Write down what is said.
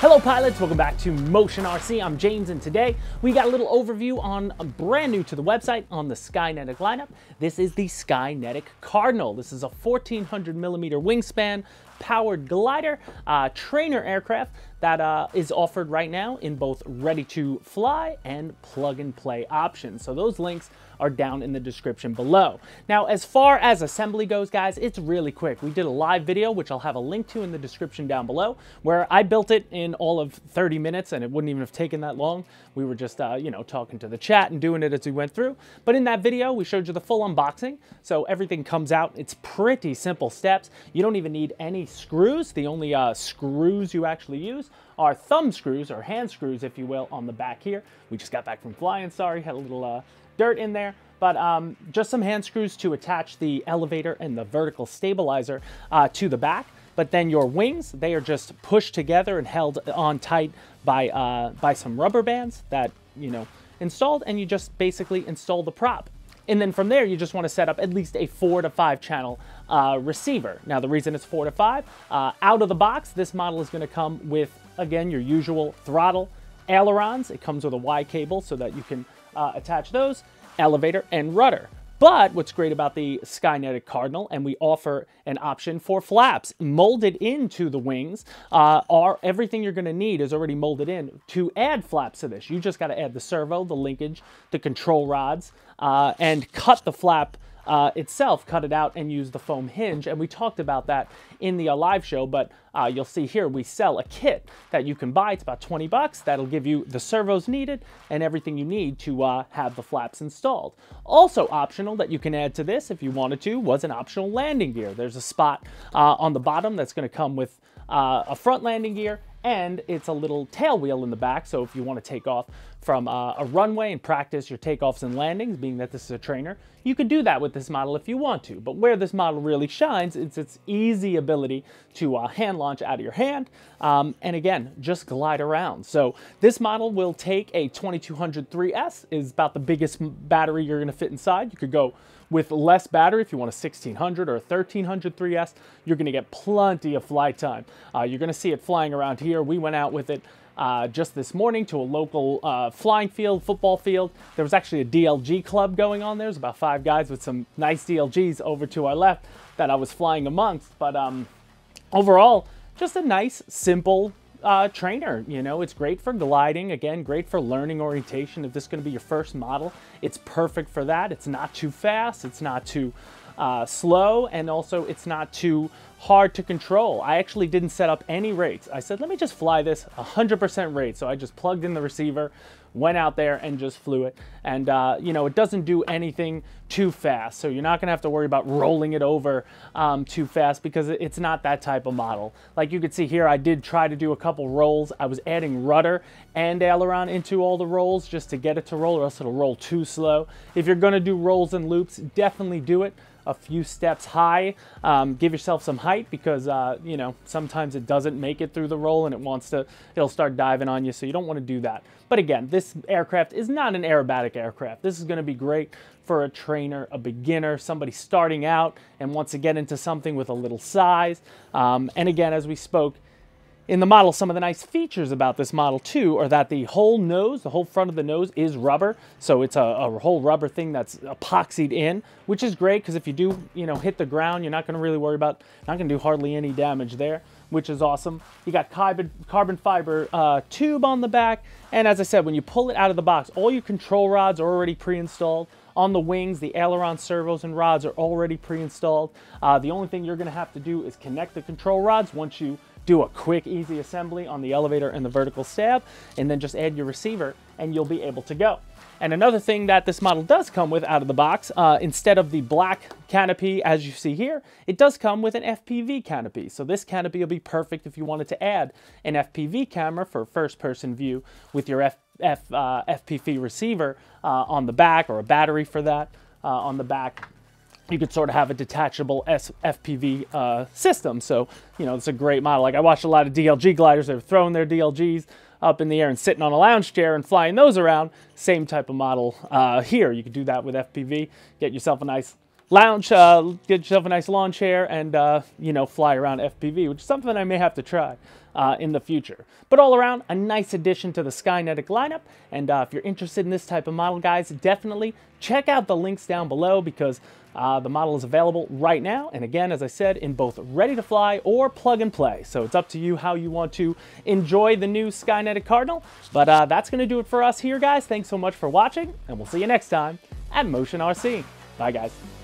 Hello pilots, welcome back to Motion RC. I'm James and today we got a little overview on a brand new to the website on the Skynetic lineup. This is the Skynetic Cardinal. This is a 1400 millimeter wingspan powered glider uh, trainer aircraft that uh, is offered right now in both ready to fly and plug and play options. So those links are down in the description below. Now, as far as assembly goes, guys, it's really quick. We did a live video, which I'll have a link to in the description down below, where I built it in all of 30 minutes, and it wouldn't even have taken that long. We were just, uh, you know, talking to the chat and doing it as we went through. But in that video, we showed you the full unboxing, so everything comes out. It's pretty simple steps. You don't even need any screws. The only uh, screws you actually use are thumb screws, or hand screws, if you will, on the back here. We just got back from flying, sorry, had a little uh, dirt in there, but um, just some hand screws to attach the elevator and the vertical stabilizer uh, to the back. But then your wings, they are just pushed together and held on tight by, uh, by some rubber bands that, you know, installed, and you just basically install the prop. And then from there, you just want to set up at least a four to five channel uh, receiver. Now, the reason it's four to five, uh, out of the box, this model is going to come with, again, your usual throttle, ailerons. It comes with a Y cable so that you can uh, attach those, elevator, and rudder. But what's great about the Skynetic Cardinal, and we offer an option for flaps molded into the wings, uh, are everything you're going to need is already molded in to add flaps to this. You just got to add the servo, the linkage, the control rods, uh, and cut the flap uh, itself, cut it out and use the foam hinge. And we talked about that in the live show, but uh, you'll see here we sell a kit that you can buy. It's about 20 bucks. That'll give you the servos needed and everything you need to uh, have the flaps installed. Also optional that you can add to this if you wanted to was an optional landing gear. There's a spot uh, on the bottom that's going to come with uh, a front landing gear and it's a little tail wheel in the back. So if you want to take off from uh, a runway and practice your takeoffs and landings, being that this is a trainer, you can do that with this model if you want to. But where this model really shines is its easy ability to uh, hand launch out of your hand, um, and again, just glide around. So this model will take a 2200 3S, is about the biggest battery you're going to fit inside. You could go with less battery, if you want a 1600 or a 1300 3S, you're gonna get plenty of flight time. Uh, you're gonna see it flying around here. We went out with it uh, just this morning to a local uh, flying field, football field. There was actually a DLG club going on there. There's about five guys with some nice DLGs over to our left that I was flying amongst. But um, overall, just a nice, simple uh, trainer. You know, it's great for gliding. Again, great for learning orientation. If this is going to be your first model, it's perfect for that. It's not too fast. It's not too uh, slow. And also, it's not too hard to control. I actually didn't set up any rates. I said, let me just fly this 100% rate. So I just plugged in the receiver, went out there and just flew it. And, uh, you know, it doesn't do anything too fast. So you're not to have to worry about rolling it over um, too fast because it's not that type of model. Like you can see here, I did try to do a couple rolls. I was adding rudder and aileron into all the rolls just to get it to roll or else it'll roll too slow. If you're to do rolls and loops, definitely do it a few steps high. Um, give yourself some height because, uh, you know, sometimes it doesn't make it through the roll and it wants to, it'll start diving on you. So you don't want to do that. But again, this aircraft is not an aerobatic aircraft. This is going to be great for a trainer, a beginner, somebody starting out and wants to get into something with a little size. Um, and again, as we spoke, in the model, some of the nice features about this model too are that the whole nose, the whole front of the nose is rubber. So it's a, a whole rubber thing that's epoxied in, which is great because if you do, you know, hit the ground, you're not going to really worry about, not going to do hardly any damage there, which is awesome. You got carbon, carbon fiber uh, tube on the back. And as I said, when you pull it out of the box, all your control rods are already pre-installed. On the wings, the aileron servos and rods are already pre-installed. Uh, the only thing you're going to have to do is connect the control rods once you do a quick, easy assembly on the elevator and the vertical stab, and then just add your receiver and you'll be able to go. And another thing that this model does come with out of the box, uh, instead of the black canopy as you see here, it does come with an FPV canopy. So this canopy will be perfect if you wanted to add an FPV camera for first person view with your F, F, uh, FPV receiver uh, on the back or a battery for that uh, on the back you could sort of have a detachable S FPV uh, system. So, you know, it's a great model. Like I watched a lot of DLG gliders. They're throwing their DLGs up in the air and sitting on a lounge chair and flying those around. Same type of model uh, here. You could do that with FPV. Get yourself a nice lounge, uh, get yourself a nice lawn chair, and uh, you know fly around FPV, which is something I may have to try uh, in the future. But all around, a nice addition to the Skynetic lineup. And uh, if you're interested in this type of model, guys, definitely check out the links down below because uh, the model is available right now. And again, as I said, in both ready to fly or plug and play. So it's up to you how you want to enjoy the new Skynetic Cardinal. But uh, that's going to do it for us here, guys. Thanks so much for watching, and we'll see you next time at Motion RC. Bye, guys.